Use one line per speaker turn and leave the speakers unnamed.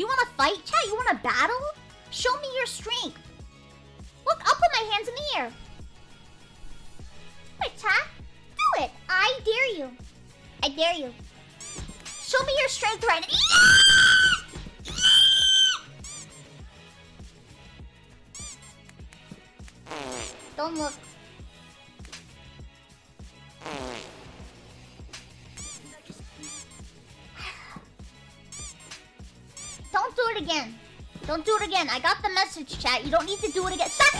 You want to fight, chat? You want to battle? Show me your strength. Look, I'll put my hands in the air. Wait, chat. Do it. I dare you. I dare you. Show me your strength right now. Don't look. It again. Don't do it again. I got the message, chat. You don't need to do it again. Stop!